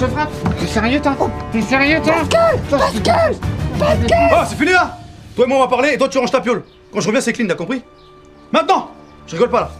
Je te frappe T'es sérieux, toi T'es sérieux, toi Pascal Pascal Ah, c'est fini là Toi et moi on va parler et toi tu ranges ta piole. Quand je reviens c'est clean, t'as compris Maintenant Je rigole pas là.